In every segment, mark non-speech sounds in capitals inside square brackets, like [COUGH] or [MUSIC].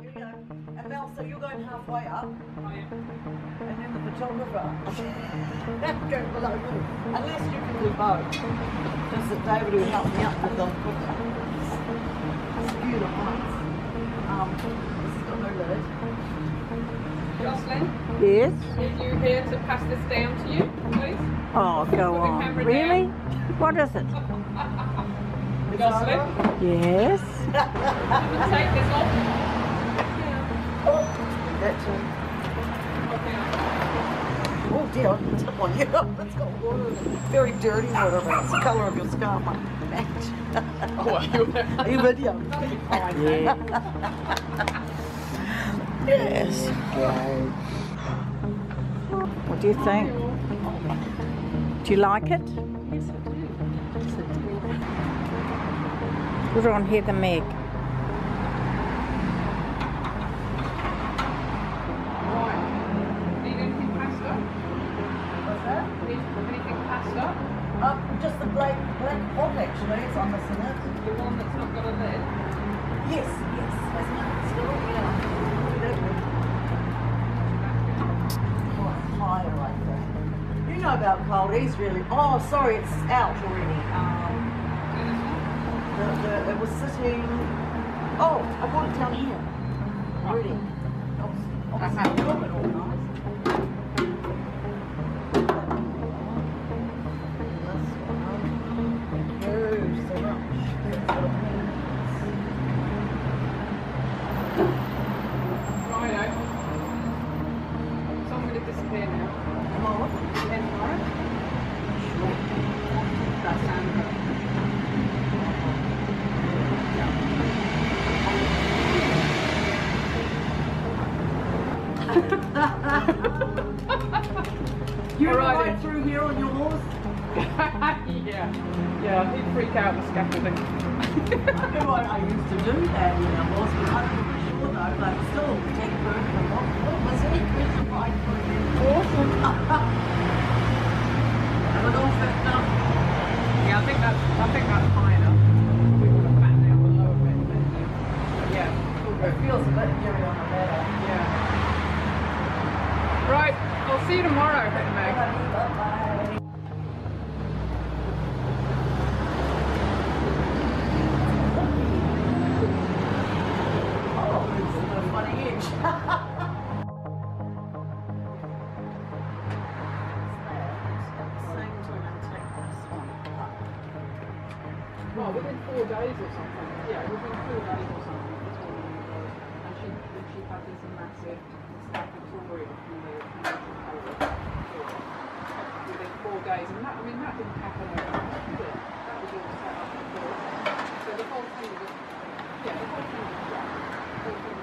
Here we go. And Mel, so you're going halfway up, and then the photographer [LAUGHS] goes below you. Unless you can do both. Just that David will help me up with them quicker. It's beautiful. Um, this has got no lid. Jocelyn, Yes? are you here to pass this down to you, please? Oh, go on. camera Really? What is it? [LAUGHS] Jocelyn, Yes? take this off. That's it. Oh dear, I tip on you. [LAUGHS] It's got water in it. Very dirty water, but it's the colour of your scarf. I match. Oh, are [LAUGHS] you Are you video? Yeah. Yes. What do you think? Do you like it? Yes, I. Yes, that? Need anything passed up? Uh, just the black, black pot actually, it's on the it. The one that's not got a lid? Yes, yes, hasn't? Still, yeah. You know about Coldies, really. Oh, sorry, it's out already. Um, the, the, it was sitting. Oh, I brought it down here. Already. Oh, Obviously, a yeah. Yeah, he'd freak out the scaffolding. I know I, I used to do that when I was, but I'm not sure though, but still, take bird from what, what was it? Crucified for you. Awesome. [LAUGHS] Have it all fixed up. Yeah, I think that's I think that's high enough. We would have fattened out the lower bit. But yeah, It feels a bit hairy on the ladder. Yeah. Right, I'll see you tomorrow, Meg. Bye-bye. Well, within four days or something. Yeah, within four days or something. And she she had this massive Victoria from the. Within four days, and that I mean that didn't happen overnight. did? That was all set up before. So the whole thing was yeah, the whole thing was done.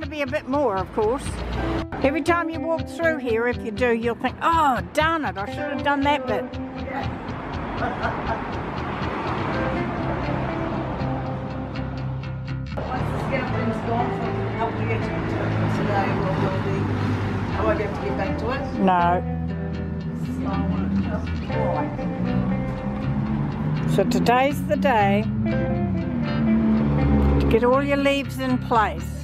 To be a bit more, of course. Every time you walk through here, if you do, you'll think, oh, darn it, I should have done that bit. Once the scaffolding's gone from get to today, be, I be to get back to it. No. So today's the day to get all your leaves in place.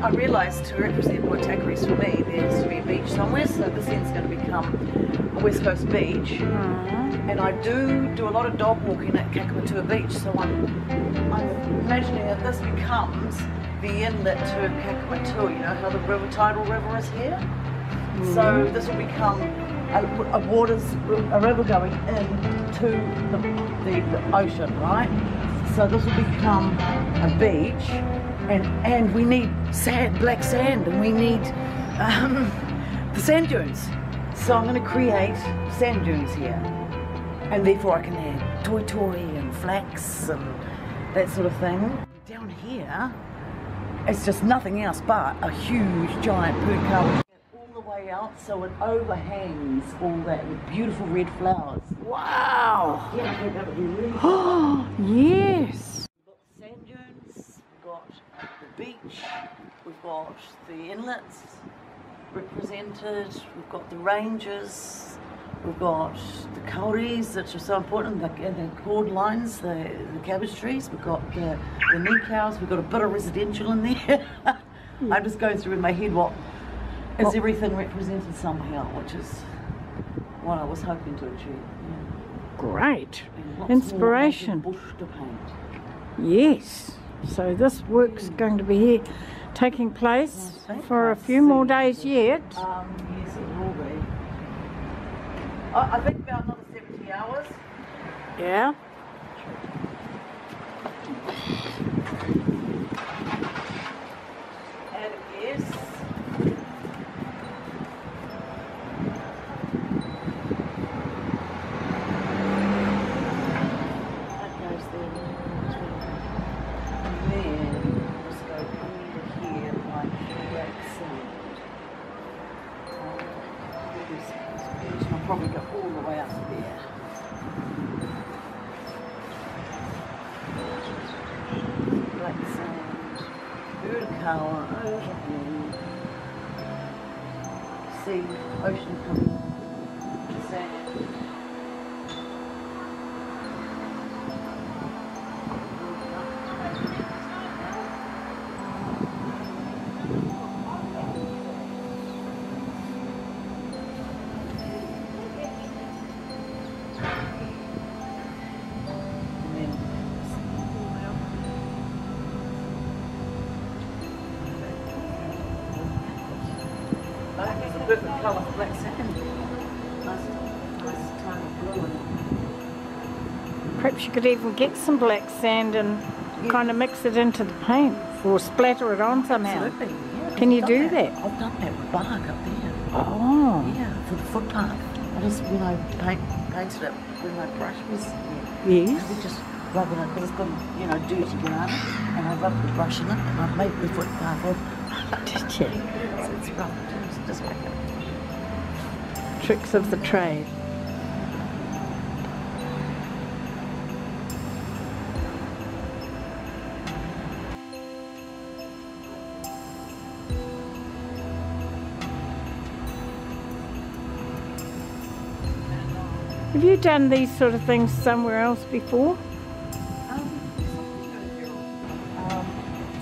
I, realised to represent Waitakere for me, there has to be a beach somewhere, so this end's going to become a West Coast beach. Mm-hmm. And I do do a lot of dog walking at Kakamatua Beach, so I'm, I'm imagining that this becomes the inlet to Kakamatua, you know how the river, tidal river is here? So mm-hmm. this will become a, a waters, a river going into the, the, the ocean, right? So this will become a beach, and and we need sand, black sand, and we need um, the sand dunes. So I'm going to create sand dunes here, and therefore I can add toetoe and flax and that sort of thing. Down here, it's just nothing else but a huge giant poo all the way out so it overhangs all that with beautiful red flowers. Wow! Yeah, that would be really [GASPS] Oh, yes! We've got the sand dunes, we've got the beach, we've got the inlets represented, we've got the ranges, we've got the kauris that are so important, the, the cordylines, the, the cabbage trees, we've got the, the nikaus, we've got a bit of residential in there. [LAUGHS] I'm just going through in my head what is everything represented somehow, which is what I was hoping to achieve. Yeah. Great. Inspiration. bush to paint. Yes. So this work's going to be here taking place for a few more days yet. Um, yes, it will be. I, I think about another 70 hours. Yeah. Blue in. Perhaps you could even get some black sand and kind of mix it into the paint or splatter it on somehow. Absolutely. Yeah, Can you do that? I've done that with bark up there. Oh, Yeah, for the footpath. I just, when I paint, painted it with my brush was, yes. I just rub it, because it's got, you know, dirty banana, and I rubbed the brush in it, and I made the footpath all, [LAUGHS] Did you? so it's rough, just, just like it. Tricks of the trade. Have you done these sort of things somewhere else before?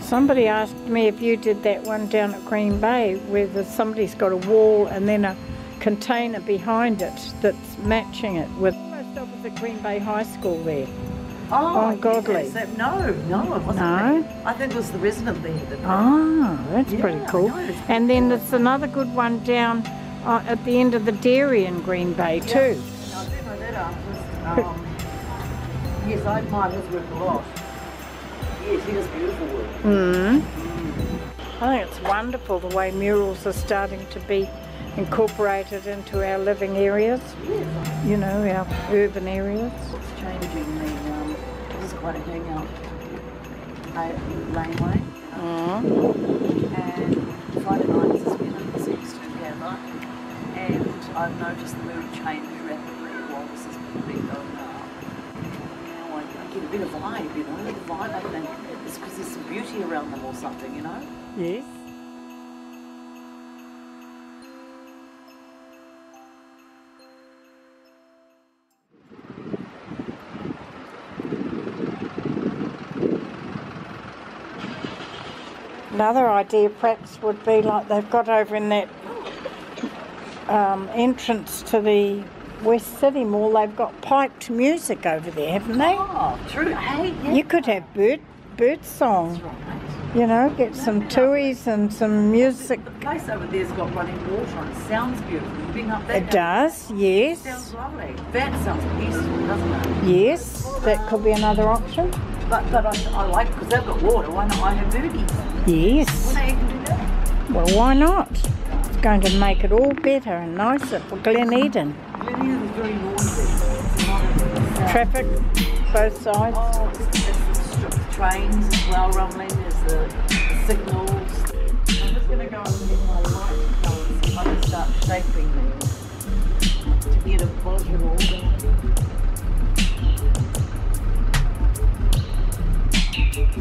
Somebody asked me if you did that one down at Green Bay where the, somebody's got a wall and then a container behind it that's matching it with almost opposite Green Bay High School there. Oh, On Godley. yes, that- no, no, it wasn't No? I think it was the resident there that Ah, that's Yeah, pretty cool. know, it's And then there's another good one down uh, at the end of the dairy in Green Bay too. Yeah, I do know that artist. Um, yes, I admire his work a lot. Yes, he does beautiful work. Mm. I think it's wonderful the way murals are starting to be incorporated into our living areas, you know, our urban areas. it's changing the, um, this is quite a hangout uh, laneway. Mm. And Friday nights has been a seems to gather. And I've noticed the mood change rapidly while this has been going up. Now I, I get a bit of vibe, you know, the vibe I think it's because there's some beauty around them or something, you know? Yes. Another idea perhaps would be like they've got over in that um, entrance to the West City Mall, they've got piped music over there, haven't they? Oh, true. Hey, yeah. You could have bird bird song, That's right. you know, get some tuis and some music. The place over there's got running water and it sounds beautiful. You've been up there. It does, yes. It Sounds lovely. That sounds peaceful, doesn't it? Yes, that could be another option. But but I, I like because they've got water. Why not? I have birdies. Yes. Well, can why not? It's going to make it all better and nicer for Glen Eden. It's it's, Traffic, both sides. Oh, there's the trains as well rumbling. There's the, signals. I'm just going to go and get my light colours. I'm going to start shaping them to get a organ. Lovely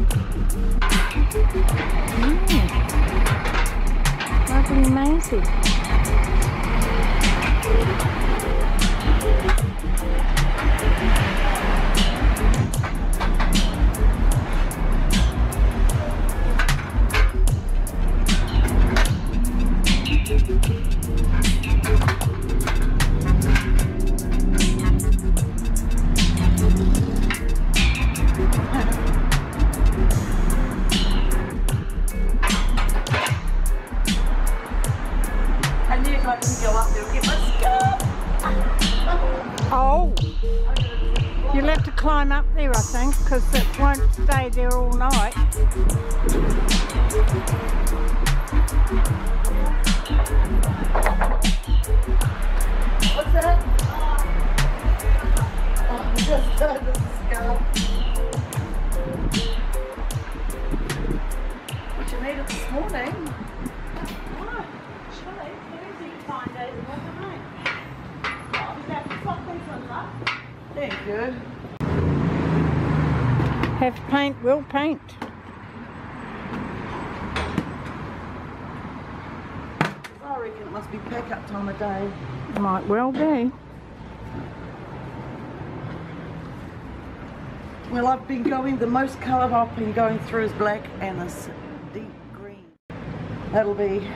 Maisie. And Thank you. Have paint, will paint. I reckon it must be pack up time of day. Might well be. Well, I've been going, the most colour I've been going through is black and this deep green. That'll be,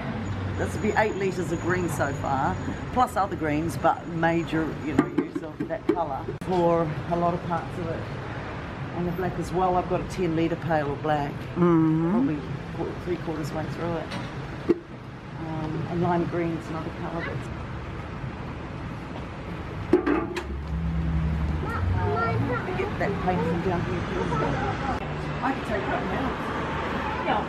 this will be eight litres of green so far, plus other greens, but major, you know, use of that colour for a lot of parts of it. And the black as well, I've got a 10 litre pail of black, Mm. probably three quarters way through it. Um, and lime green's another colour that's get that paint from down here. I can take it up now. Yeah.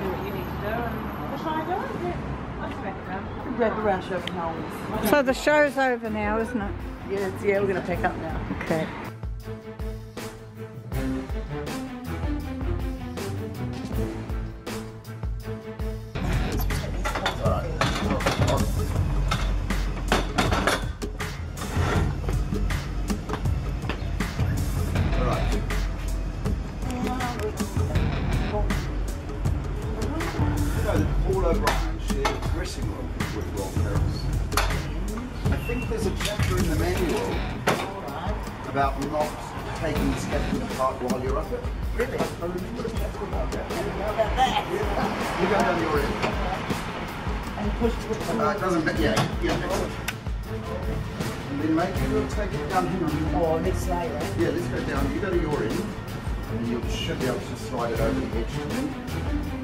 Do what you need to do and what shall I do? Yeah. I'll just wrap around. Wrap around show towels. So the show's over now, isn't it? Yeah, it's, yeah, we're going to pack up now. Okay. Chapter in the manual about not taking the skeleton apart while you're up it. Really? I remember a chapter about that. How about that? You go down your end. And push with the Uh, it doesn't, but yeah, yeah. And then maybe we'll take it down here. Oh, next layer. eh? Yeah, let's go down. You go to your end, and you should be able to slide it over the edge.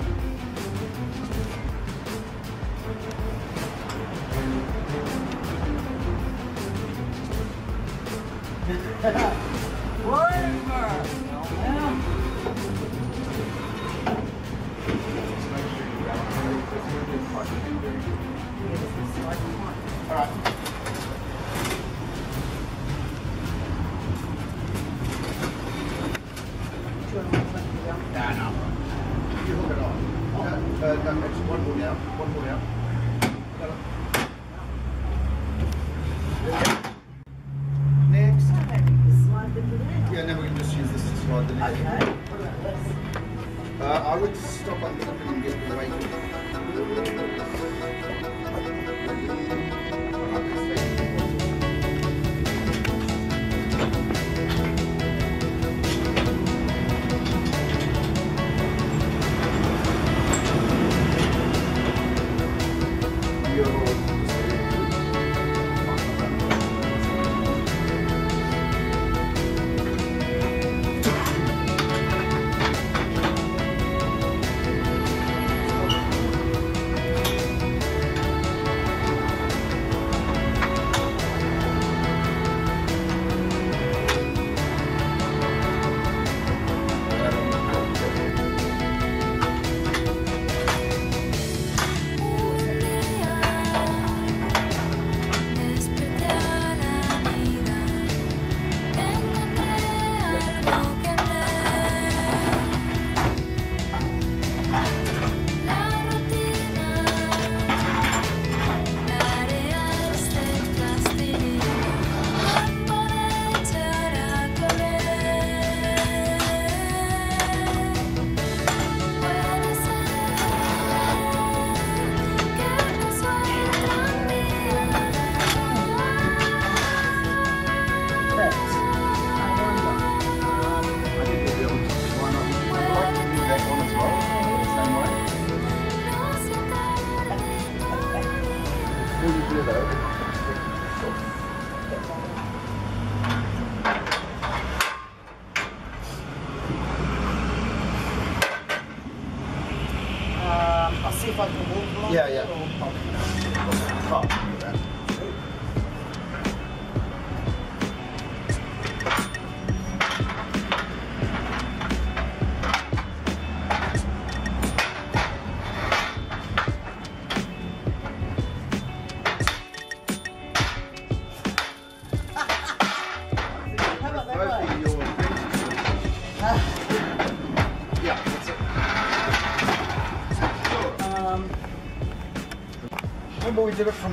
Nah, no. You hook it on. Uh, uh, actually, one more down. One more down.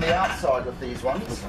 The outside with these ones?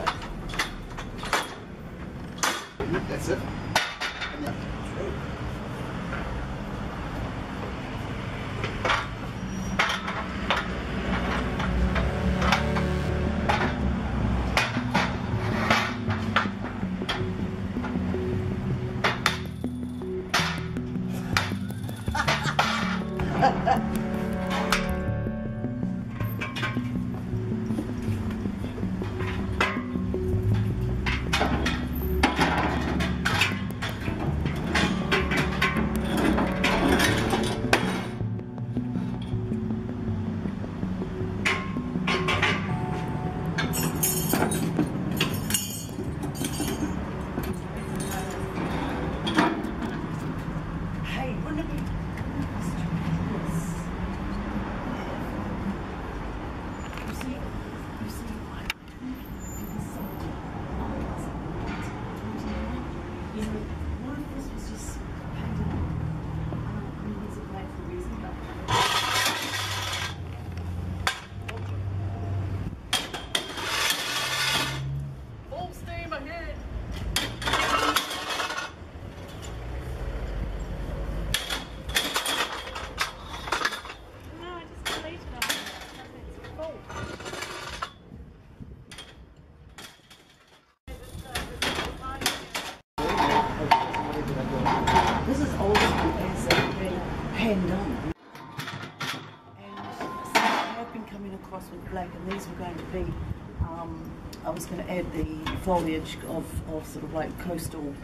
Um, I was going to add the foliage of, of sort of like coastal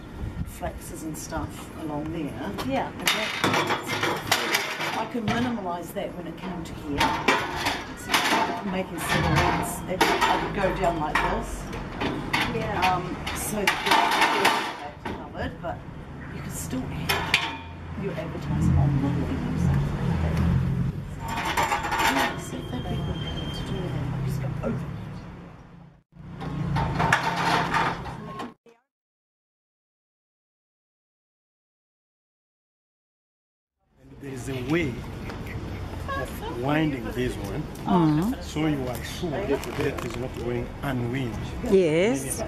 flaxes and stuff along there. Yeah. That, I could minimalise that when it came to here. So making silhouettes. It, I would go down like this. Yeah. Um, so that covered, but you can still have your advertise on the website. Yeah, they'd be willing to do that. I'm Just go over. There is a way of winding this one, uh-huh. so you are sure that the death is not going unwind. Yes. You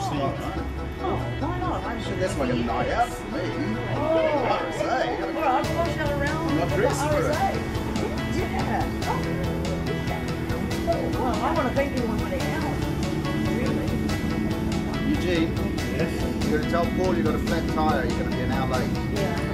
see, No, no, actually, that's like a night out for me. RSA. All right, well, I'll show around. Not dressed for it. Yeah. Well, I want to thank you one for the hour. Really? Eugene, yes, you got to tell Paul you got a flat tire. You're going to be an hour late. Yeah.